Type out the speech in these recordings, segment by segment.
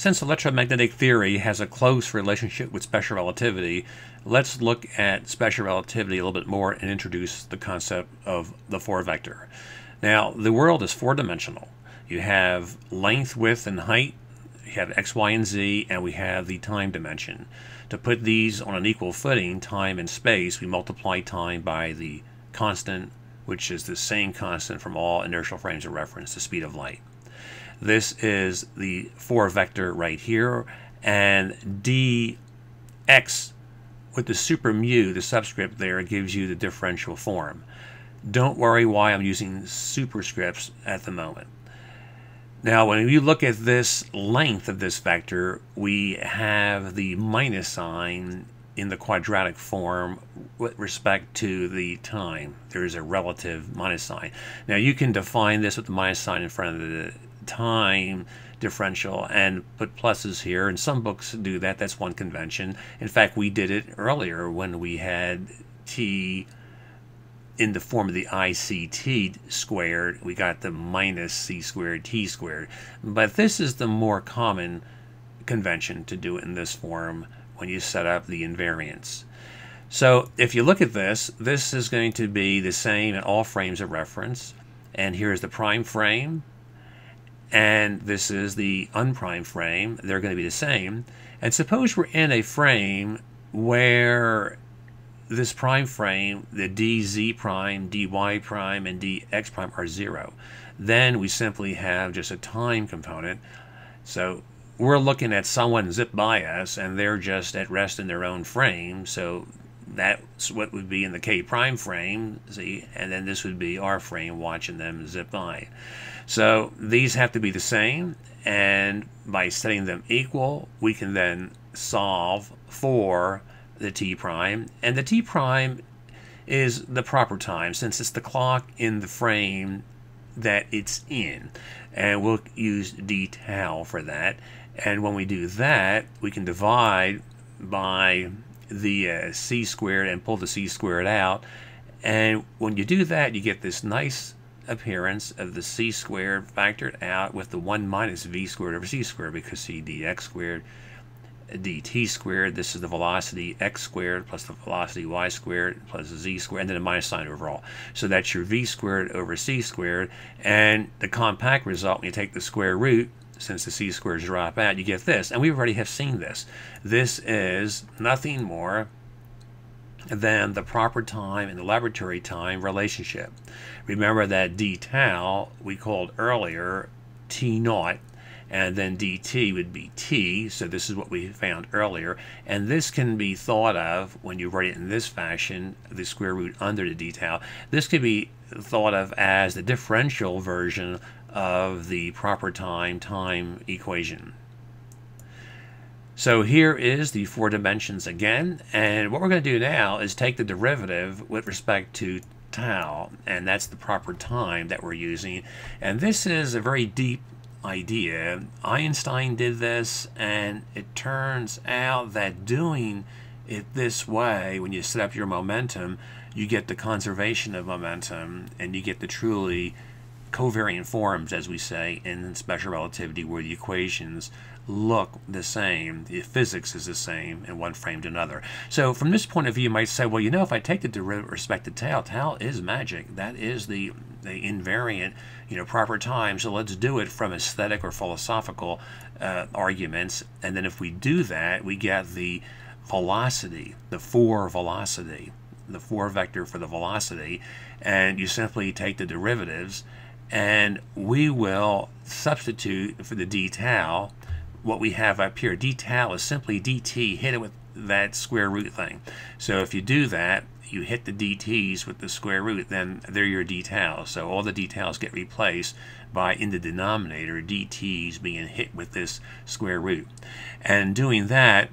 Since electromagnetic theory has a close relationship with special relativity, let's look at special relativity a little bit more and introduce the concept of the four vector. Now, the world is four dimensional. You have length, width, and height. You have x, y, and z, and we have the time dimension. To put these on an equal footing, time and space, we multiply time by the constant, which is the same constant from all inertial frames of reference, the speed of light. This is the 4 vector right here, and dx with the super mu, the subscript there, gives you the differential form. Don't worry why I'm using superscripts at the moment. Now, when you look at this length of this vector, we have the minus sign in the quadratic form with respect to the time. There's a relative minus sign. Now, you can define this with the minus sign in front of the time differential and put pluses here. And some books do that. That's one convention. In fact, we did it earlier when we had t in the form of the ICT squared. We got the minus c squared t squared. But this is the more common convention to do it in this form when you set up the invariance. So if you look at this, this is going to be the same in all frames of reference. And here's the prime frame, and this is the unprimed frame. They're going to be the same. And suppose we're in a frame where this prime frame, the dz prime, dy prime, and dx prime are zero. Then we simply have just a time component. So we're looking at someone zip by us, and they're just at rest in their own frame. So that's what would be in the K prime frame, see, and then this would be our frame watching them zip by. So these have to be the same, and by setting them equal, we can then solve for the t prime, and the t prime is the proper time since it's the clock in the frame that it's in. And we'll use d tau for that. And when we do that, we can divide by the uh, c squared and pull the c squared out. And when you do that, you get this nice appearance of the c squared factored out with the 1 minus v squared over c squared because c dx squared dt squared, this is the velocity x squared plus the velocity y squared plus the z squared, and then a minus sign overall. So that's your v squared over c squared, and the compact result, when you take the square root, since the c squares drop out, you get this. And we already have seen this. This is nothing more than the proper time and the laboratory time relationship. Remember that d tau we called earlier t naught and then dt would be t, so this is what we found earlier, and this can be thought of when you write it in this fashion, the square root under the d tau. This could be thought of as the differential version of the proper time time equation. So here is the four dimensions again, and what we're going to do now is take the derivative with respect to tau, and that's the proper time that we're using. And this is a very deep idea. Einstein did this, and it turns out that doing it this way, when you set up your momentum, you get the conservation of momentum, and you get the truly covariant forms, as we say, in special relativity, where the equations look the same, the physics is the same in one frame to another. So from this point of view, you might say, well, you know, if I take the derivative respect to tau, tau is magic. That is the, the invariant, you know, proper time. So let's do it from aesthetic or philosophical uh, arguments. And then if we do that, we get the velocity, the four velocity, the four vector for the velocity. And you simply take the derivatives and we will substitute for the d tau what we have up here. d tau is simply dt, hit it with that square root thing. So if you do that, you hit the dt's with the square root, then they're your d tau. So all the d taus get replaced by, in the denominator, dt's being hit with this square root. And doing that,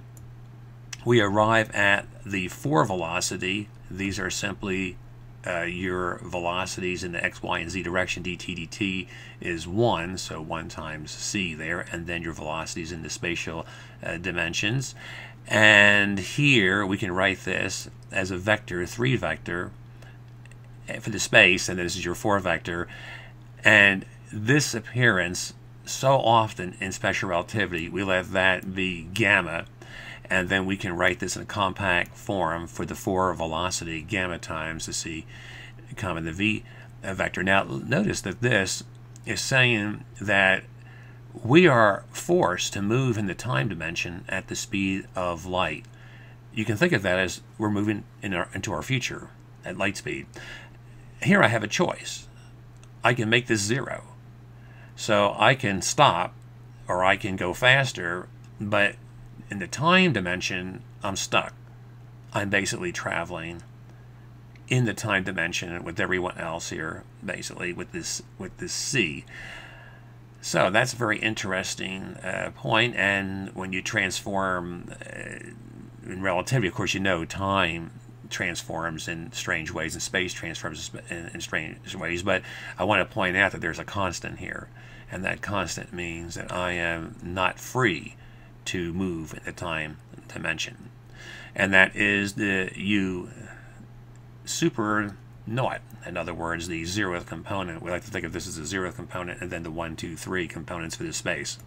we arrive at the 4 velocity. These are simply uh, your velocities in the x, y, and z direction, dt, dt is 1, so 1 times c there, and then your velocities in the spatial uh, dimensions. And here we can write this as a vector, 3 vector, eh, for the space, and this is your 4 vector. And this appearance so often in special relativity, we let that be gamma, and then we can write this in a compact form for the four velocity gamma times the c comma the v vector. Now, notice that this is saying that we are forced to move in the time dimension at the speed of light. You can think of that as we're moving in our, into our future at light speed. Here I have a choice. I can make this zero. So I can stop or I can go faster, but in the time dimension, I'm stuck. I'm basically traveling in the time dimension with everyone else here, basically with this with this C. So that's a very interesting uh, point. And when you transform uh, in relativity, of course, you know time transforms in strange ways and space transforms in, in strange ways. But I want to point out that there's a constant here. And that constant means that I am not free to move in the time dimension. And that is the U super naught. In other words, the zeroth component. We like to think of this as the zeroth component and then the one, two, three components for the space.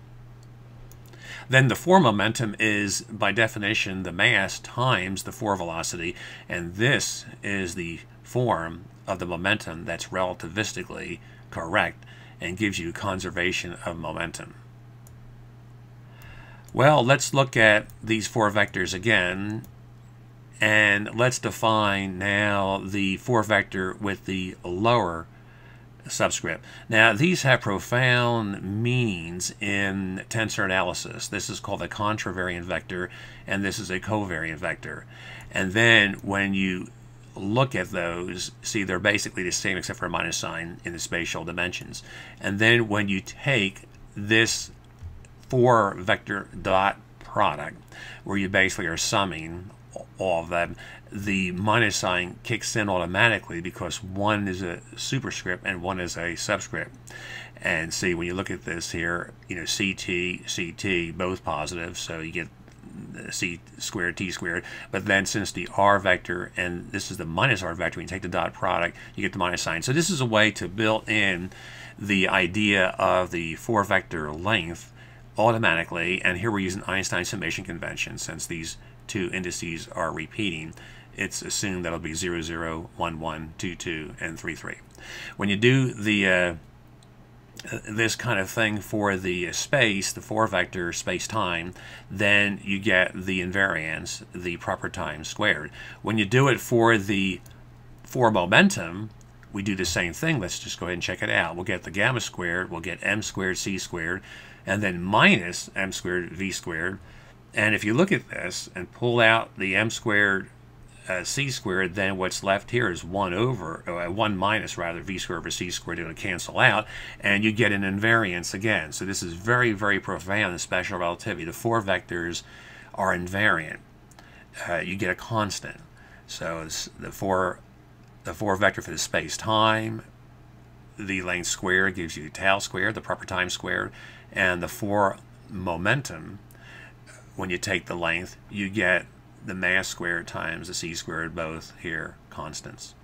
Then the four momentum is, by definition, the mass times the four velocity, and this is the form of the momentum that's relativistically correct and gives you conservation of momentum. Well, let's look at these four vectors again and let's define now the four vector with the lower subscript. Now, these have profound means in tensor analysis. This is called a contravariant vector, and this is a covariant vector. And then when you look at those, see they're basically the same except for a minus sign in the spatial dimensions. And then when you take this four vector dot product, where you basically are summing all of them, the minus sign kicks in automatically because one is a superscript and one is a subscript. And see, when you look at this here, you know, CT, CT, both positive, so you get c squared, t squared. But then since the r vector, and this is the minus r vector, when you take the dot product, you get the minus sign. So this is a way to build in the idea of the four vector length automatically. And here we're using Einstein summation convention since these two indices are repeating, it's assumed that'll be 0, 0, 1, 1, 2, 2, and 3, 3. When you do the uh, this kind of thing for the space, the four vector space time, then you get the invariance, the proper time squared. When you do it for the four momentum, we do the same thing. Let's just go ahead and check it out. We'll get the gamma squared, we'll get m squared c squared, and then minus m squared v squared and if you look at this and pull out the m squared uh, c squared, then what's left here is 1 over, uh, 1 minus rather, v squared over c squared. It'll cancel out, and you get an invariance again. So this is very, very profound in special relativity. The four vectors are invariant. Uh, you get a constant. So the four, the four vector for the space-time, the length squared gives you tau squared, the proper time squared, and the four momentum when you take the length, you get the mass squared times the c squared, both here constants.